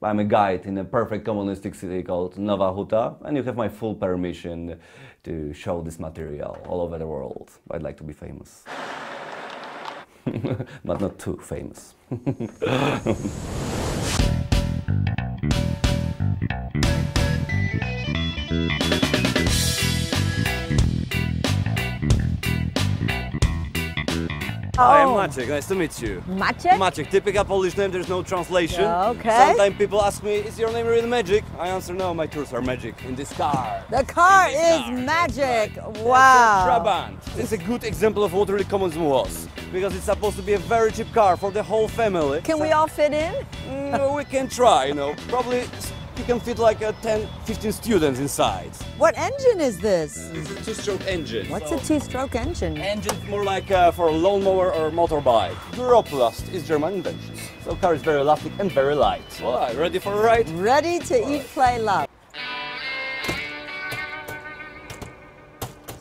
I'm a guide in a perfect communistic city called Nowa Huta, and you have my full permission to show this material all over the world. I'd like to be famous. but not too famous. Hi, I'm Oh. Maciek. Nice to meet you. Maciek? Maciek, typical Polish name, there's no translation. Okay. Sometimes people ask me, is your name really magic? I answer, no, my tours are magic in this car. The car This is car. magic. Wow. Trabant. It's a good example of what really communism was. Because it's supposed to be a very cheap car for the whole family. Can we all fit in? Mm, we can try, you know. Probably you can fit like a 10, 15 students inside. What engine is this? It's a two-stroke engine. What's so- a two-stroke engine? Engine more like uh, for a lawnmower or motorbike. Duroplast is German invention. So car is very elastic and very light. Well, ready for a ride? Ready to eat, play, love.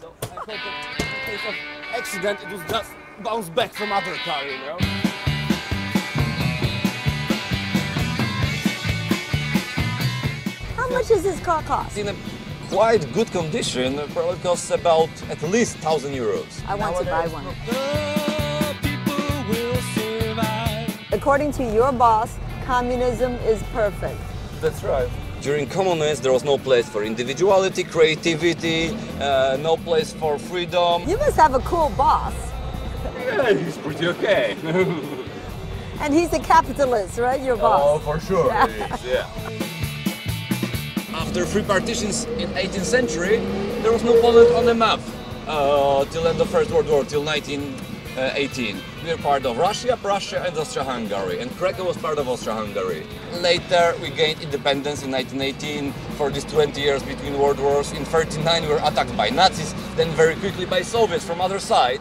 So I hope in case of accident it was just bounce back from other car, you know? How much does this car cost? in a quite good condition, it probably costs about at least 1,000 euros. I want to buy one. According to your boss, communism is perfect. That's right. During communism, there was no place for individuality, creativity, uh, no place for freedom. You must have a cool boss. Yeah, he's pretty okay. And he's a capitalist, right? Your boss. Oh, for sure. yeah. After three partitions in 18th century, there was no Poland on the map uh, till end of First World War, till 1918. We were part of Russia, Prussia, and Austria-Hungary, and Krakow was part of Austria-Hungary. Later, we gained independence in 1918. For these 20 years between world wars, in 39 we were attacked by Nazis, then very quickly by Soviets from other side.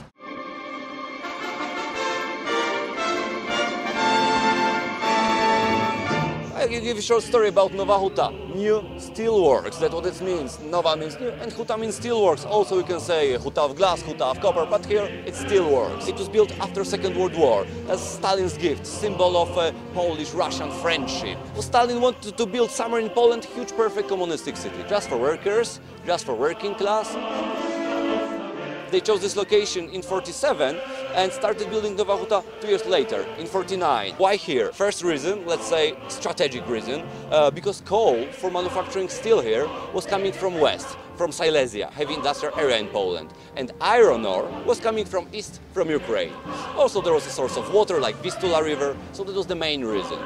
Will give you a short story about Nowa Huta, new steelworks. That's what it means. Nova means new, and Huta means steelworks. Also, you can say Huta of glass, Huta of copper, but here it's steelworks. It was built after Second World War as Stalin's gift, symbol of uh, Polish-Russian friendship. Well, Stalin wanted to build somewhere in Poland huge, perfect communistic city, just for workers, just for working class. They chose this location in 47 and started building Nowa Huta two years later, in 49. Why here? First reason, let's say strategic reason, uh, because coal for manufacturing steel here was coming from west, from Silesia, heavy industrial area in Poland. And iron ore was coming from east, from Ukraine. Also there was a source of water like Vistula River, so that was the main reason.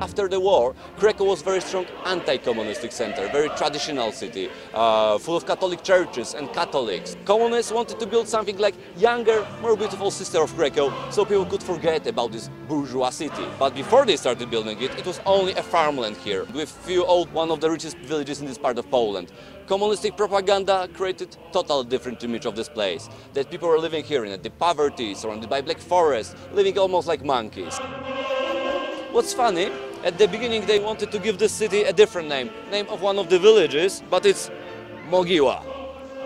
After the war, Krakow was a very strong anti-communistic center, very traditional city, uh, full of Catholic churches and Catholics. Communists wanted to build something like younger, more beautiful sister of Krakow, so people could forget about this bourgeois city. But before they started building it, it was only a farmland here, with few old, one of the richest villages in this part of Poland. Communistic propaganda created totally different image of this place. That people were living here in the poverty, surrounded by black forest, living almost like monkeys. What's funny, at the beginning they wanted to give the city a different name, name of one of the villages, but it's Mogiła.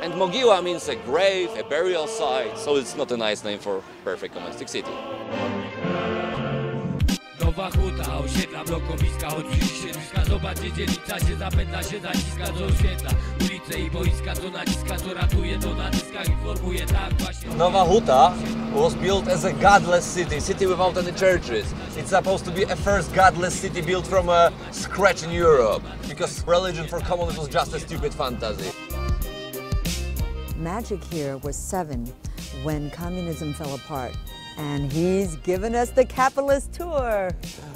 And Mogiła means a grave, a burial site, so it's not a nice name for perfect domestic city. Nowa huta, osiedla, blokowiska, od środowiska Zobaczcie, dzielnica się zapętla, się zaciska, co oświetla Ulice i boiska, co naciska, co ratuje, to na dyskach informuje, tak właśnie Nowa Huta was built as a godless city, city without any churches. It's supposed to be a first godless city built from uh, scratch in Europe, because religion for communists was just a stupid fantasy. Magic here was seven when communism fell apart. And he's given us the capitalist tour.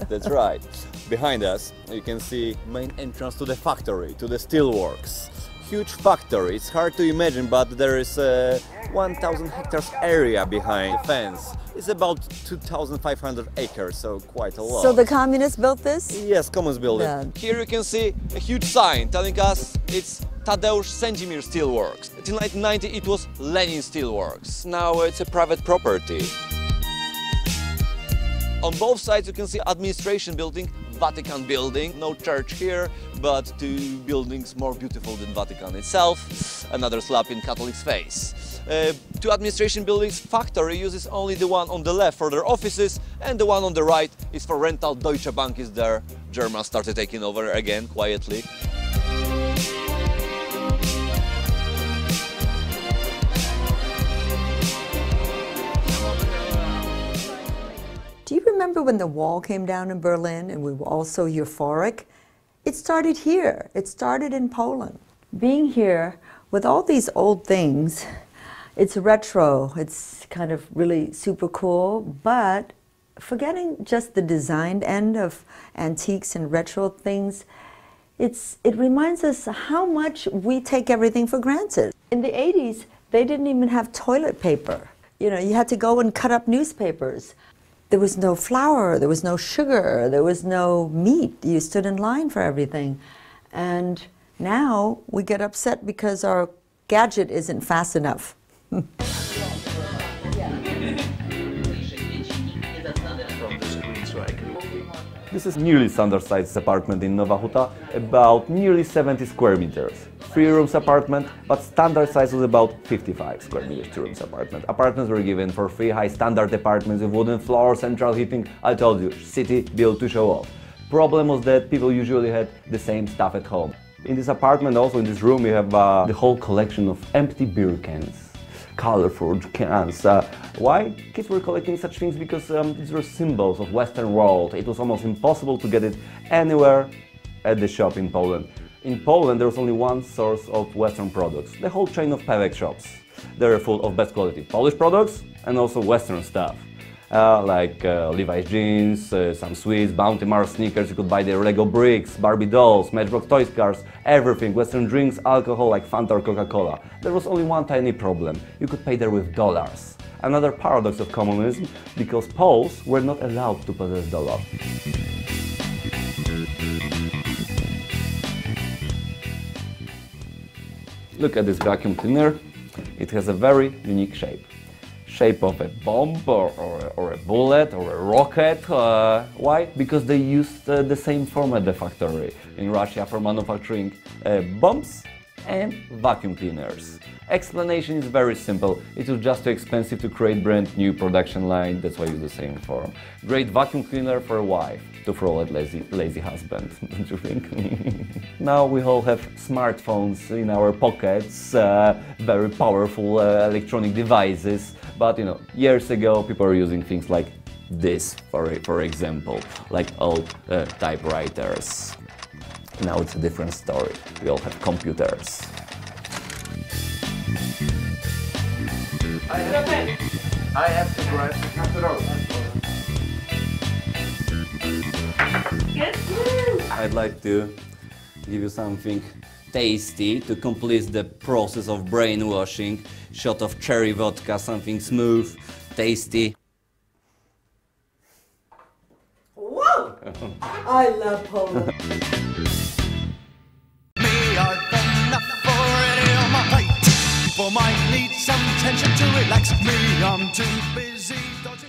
That's right. Behind us, you can see main entrance to the factory, to the steelworks. Huge factory. It's hard to imagine, but there is a 1,000 hectares area behind the fence. It's about 2,500 acres, so quite a lot. So the communists built this? Yes, communists building. Yeah. Here you can see a huge sign telling us it's Tadeusz Sędzimir Steelworks. Until 1990 it was Lenin Steelworks. Now it's a private property. On both sides you can see administration building, Vatican building, no church here, but two buildings more beautiful than Vatican itself, another slap in Catholic's face. uh, two administration buildings. Factory uses only the one on the left for their offices, and the one on the right is for rental. Deutsche Bank is there. Germans started taking over again quietly. Do you remember when the wall came down in Berlin and we were all so euphoric? It started here. It started in Poland. Being here with all these old things, it's retro. It's kind of really super cool, but forgetting just the designed end of antiques and retro things, it's, it reminds us how much we take everything for granted. In the 80s, they didn't even have toilet paper. You know, you had to go and cut up newspapers. There was no flour, there was no sugar, there was no meat. You stood in line for everything. And now we get upset because our gadget isn't fast enough. This is nearly standard sized apartment in Nowa Huta, about nearly 70 square meters. Three rooms apartment, but standard size was about 55 square meters two rooms apartment. Apartments were given for free high standard apartments with wooden floors, central heating. I told you, city built to show off. Problem was that people usually had the same stuff at home. In this apartment, also in this room, we have uh, the whole collection of empty beer cans colorful cans. Uh, why kids were collecting such things? Because um, these were symbols of Western world. It was almost impossible to get it anywhere at the shop in Poland. In Poland, there was only one source of Western products, the whole chain of Pewex shops. They're full of best quality Polish products and also Western stuff uh, like uh, Levi's jeans, uh, some sweets, Bounty Mars sneakers, you could buy their Lego bricks, Barbie dolls, Matchbox toys cars, everything, Western drinks, alcohol like Fanta or Coca-Cola. There was only one tiny problem, you could pay there with dollars. Another paradox of communism, because Poles were not allowed to possess dollars. Look at this vacuum cleaner, it has a very unique shape shape of a bomb or, or, or a bullet or a rocket. Uh, why? Because they used uh, the same form at the factory in Russia for manufacturing uh, bombs and vacuum cleaners. Explanation is very simple. It was just too expensive to create brand new production line, that's why I use the same form. Great vacuum cleaner for a wife to throw at lazy, lazy husband, don't you think? now we all have smartphones in our pockets, uh, very powerful uh, electronic devices, but you know, years ago people were using things like this, for, for example, like old uh, typewriters. Now it's a different story. We all have computers. I have to, I have to drive to Casserole. I'd like to give you something tasty to complete the process of brainwashing. Shot of cherry vodka, something smooth, tasty. Whoa! I love Poland. me are enough already on my plate some tension to relax me. I'm too busy dodging.